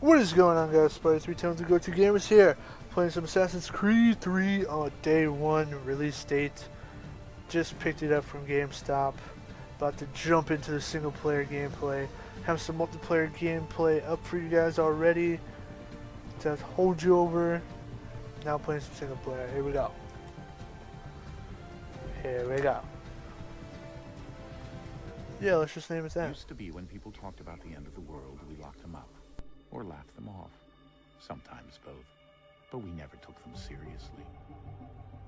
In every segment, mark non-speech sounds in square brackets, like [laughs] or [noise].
What is going on guys, Spider 3 Tones and Go-To Gamers here, playing some Assassin's Creed 3 on day 1 release date. Just picked it up from GameStop, about to jump into the single player gameplay. Have some multiplayer gameplay up for you guys already to hold you over. Now playing some single player, here we go. Here we go. Yeah, let's just name it that. Used to be when people talked about the end of the world, we locked them up. Or laughed them off. Sometimes both. But we never took them seriously.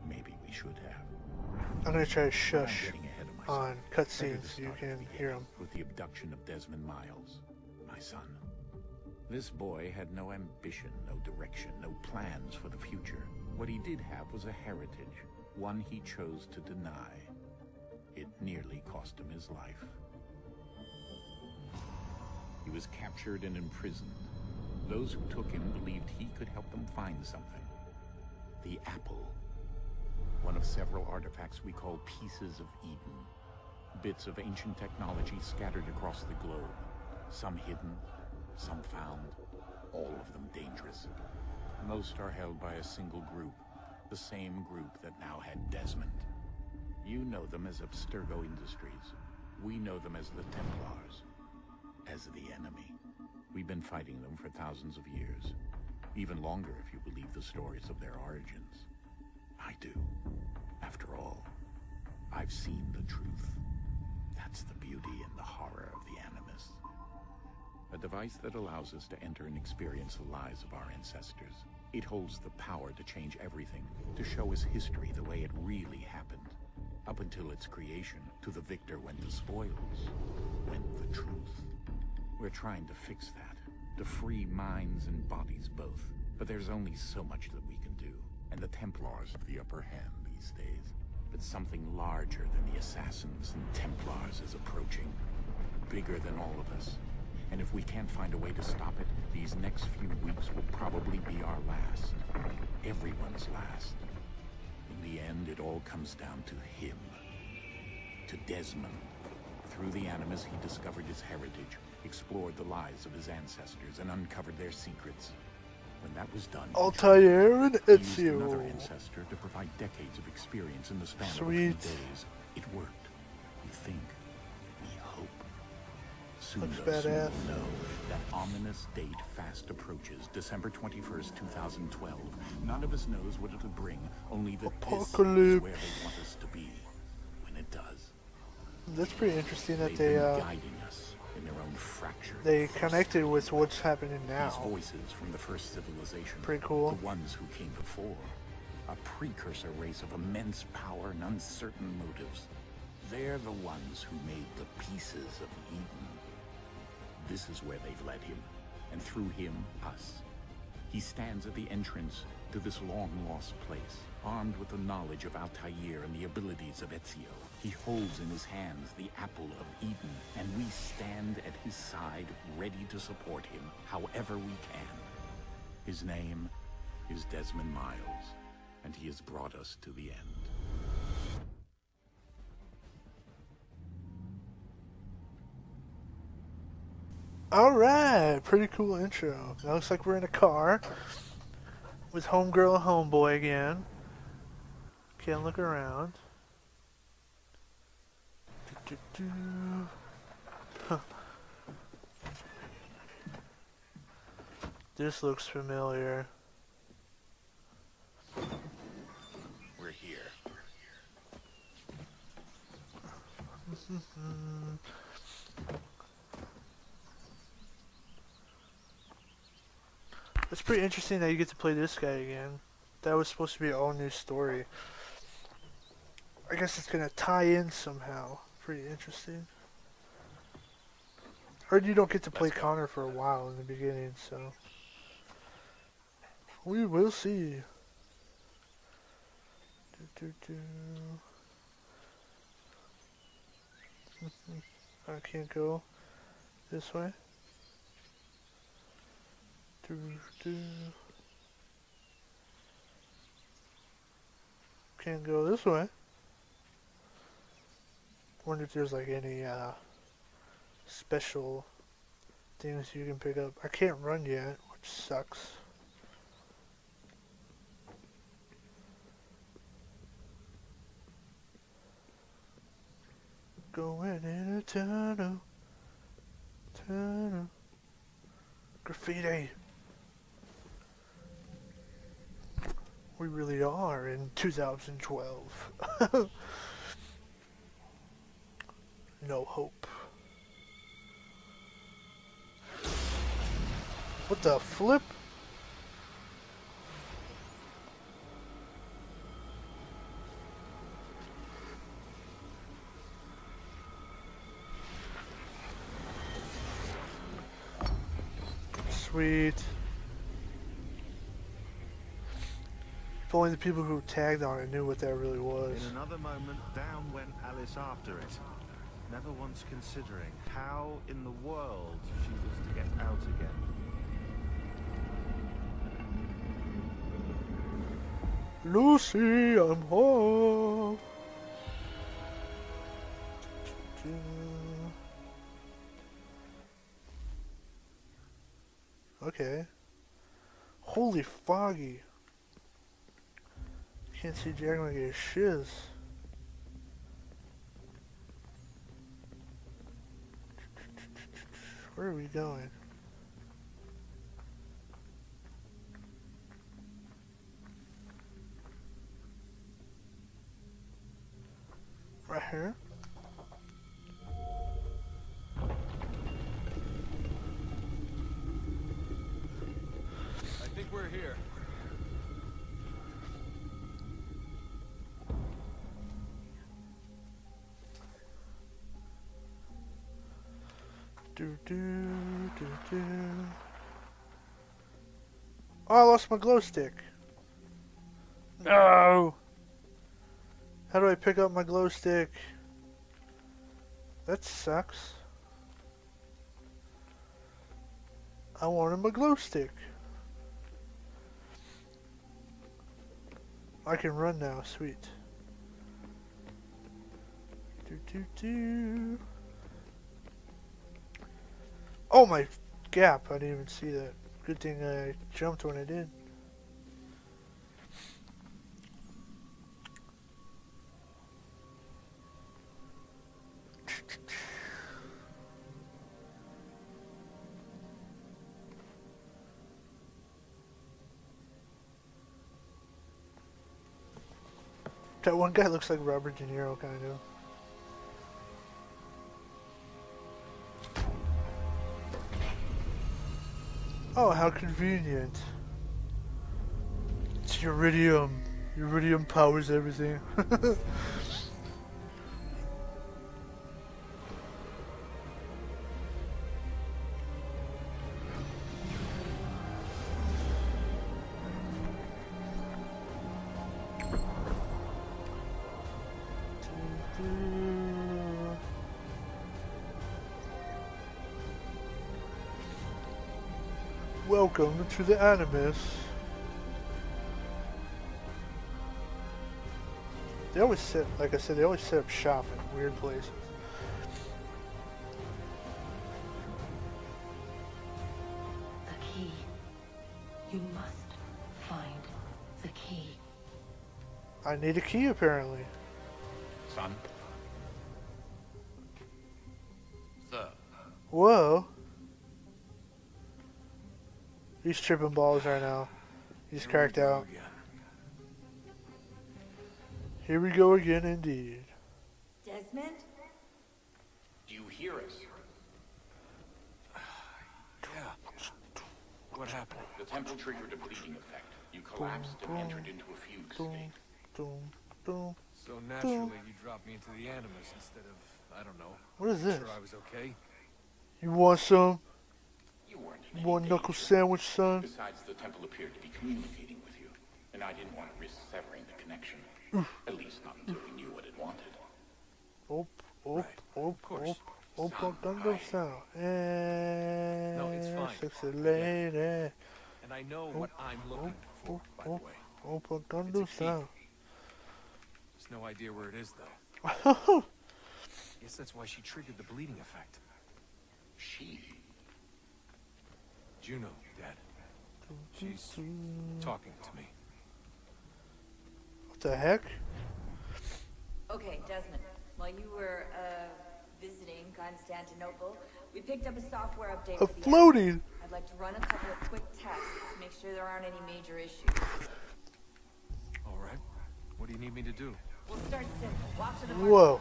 Maybe we should have. I'm gonna try to shush getting ahead of myself. on cutscenes so you can hear them. With the abduction of Desmond Miles, my son. This boy had no ambition, no direction, no plans for the future. What he did have was a heritage, one he chose to deny. It nearly cost him his life. He was captured and imprisoned. Those who took him believed he could help them find something. The apple. One of several artifacts we call pieces of Eden. Bits of ancient technology scattered across the globe. Some hidden, some found, all of them dangerous. Most are held by a single group, the same group that now had Desmond. You know them as Abstergo Industries. We know them as the Templars as the enemy. We've been fighting them for thousands of years. Even longer if you believe the stories of their origins. I do. After all, I've seen the truth. That's the beauty and the horror of the Animus. A device that allows us to enter and experience the lives of our ancestors. It holds the power to change everything, to show us history the way it really happened. Up until its creation, to the victor went the spoils, went the truth. We're trying to fix that, to free minds and bodies both. But there's only so much that we can do, and the Templars have the upper hand these days. But something larger than the Assassins and Templars is approaching, bigger than all of us. And if we can't find a way to stop it, these next few weeks will probably be our last. Everyone's last. In the end, it all comes down to him. To Desmond. Through the Animus, he discovered his heritage, explored the lives of his ancestors, and uncovered their secrets. When that was done, Altair and used another ancestor to provide decades of experience in the span of a few days. It worked. We think. We hope. Soon Looks though, soon badass. we'll know that ominous date fast approaches, December 21st, 2012. None of us knows what it'll bring, only that Apocalypse. where they want us to be. When it does. That's pretty interesting that They've they uh, guiding they connected with what's happening These now. voices from the first civilization. Pretty cool. The ones who came before. A precursor race of immense power and uncertain motives. They're the ones who made the pieces of Eden. This is where they've led him, and through him, us. He stands at the entrance to this long-lost place, armed with the knowledge of Altair and the abilities of Ezio. He holds in his hands the apple of Eden, and we stand at his side, ready to support him however we can. His name is Desmond Miles, and he has brought us to the end. Alright, pretty cool intro. Now looks like we're in a car with homegirl and homeboy again. Can't look around. Do-do-do. Huh. This looks familiar. We're here. [laughs] It's pretty interesting that you get to play this guy again. That was supposed to be a all new story. I guess it's gonna tie in somehow. Pretty interesting. Heard you don't get to play. Connor for a while in the beginning, so we will see. Do, do, do. I can't go this way. Do, do. Can't go this way. Wonder if there's like any uh, special things you can pick up. I can't run yet, which sucks. Going in a tunnel, tunnel, graffiti. We really are in 2012. [laughs] no hope. What the flip? Sweet. If only the people who tagged on it knew what that really was. In another moment, down went Alice after it, never once considering how in the world she was to get out again. Lucy, I'm home. Okay. Holy foggy. Can't see Jack I a shiz. Where are we going? Right here. Do do do do. Oh, I lost my glow stick. No. How do I pick up my glow stick? That sucks. I wanted my glow stick. I can run now, sweet. Do do do. Oh my gap, I didn't even see that. Good thing I jumped when I did. That one guy looks like Robert De Niro, kind of. Oh, how convenient. It's Uridium. Uridium powers everything. [laughs] Welcome to the Animus. They always set, like I said, they always set up shop in weird places. The key. You must find the key. I need a key apparently. Son, Sir. Whoa. He's tripping balls right now. He's cracked out. Here we go again indeed. Desmond? do you hear us? [sighs] Yeah. What happened? The temple triggered a bleeding effect. You collapsed and entered into a fugue Boom, state. boom, boom. So naturally, you dropped me into the Animus instead of, I don't know. What is this? Sure I was okay. You want some? You weren't in You knuckle sandwich, son? Besides, the temple appeared to be communicating with you, and I didn't want to risk severing the connection. At least not until we knew what it wanted. Op, op, Right. op, course. op, op, Son, Gangnam I- style. Eh, No, it's fine. Sexy lady. And I know what I'm looking for, by the oh. way. Op, It's Gangnam a key. style. There's no idea where it is, though. [laughs] Guess that's why she triggered the bleeding effect. She. Juno, Dad? She's talking to me. What the heck? Okay, Desmond. While you were, uh, visiting Constantinople, we picked up a software update A floating. I'd like to run a couple of quick tests, make sure there aren't any major issues. All right. What do you need me to do? We'll start simple. Walk to the Whoa.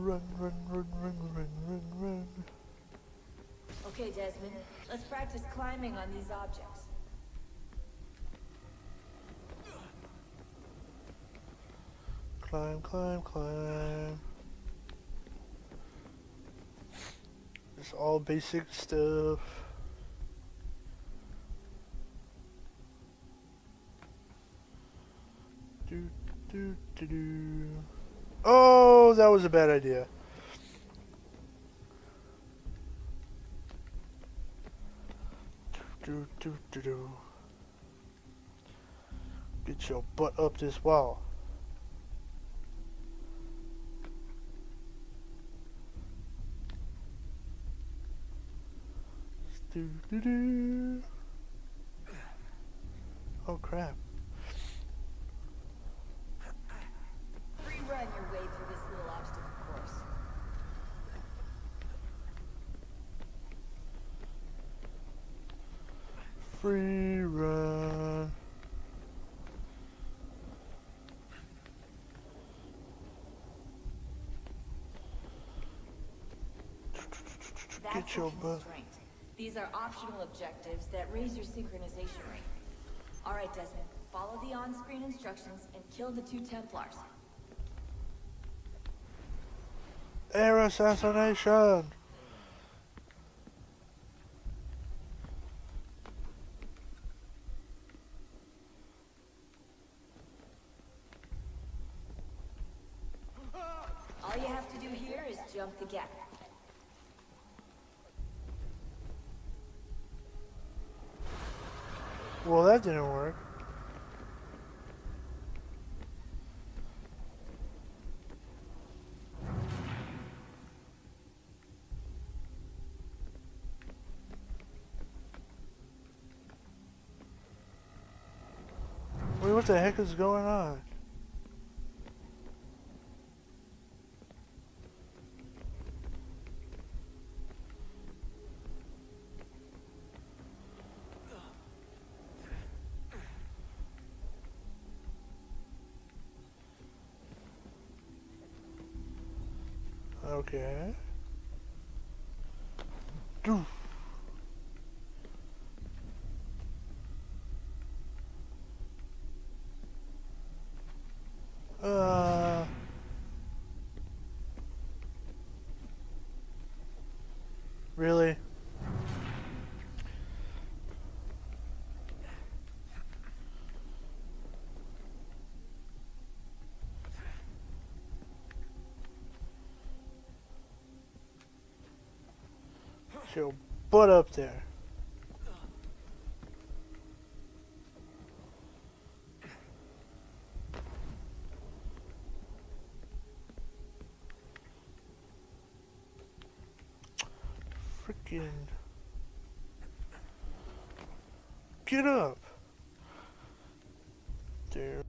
Run, run, run, run, run, run, run. Okay, Desmond. Let's practice climbing on these objects. Climb, climb, climb. It's all basic stuff. Do, do, do, do. Oh, that was a bad idea. Do, do, do, do. Get your butt up this wall. Do, do, do. Oh crap. Free run your way through this little obstacle course. Free run. That's Get your butt. These are optional objectives that raise your synchronization rate. All right, Desmond. Follow the on-screen instructions and kill the two Templars. Air assassination. All you have to do here is jump the gap. Well, that didn't work. Wait, what the heck is going on? Okay. Doof. Uh. Really? Get your butt up there. Freaking. Get up. There.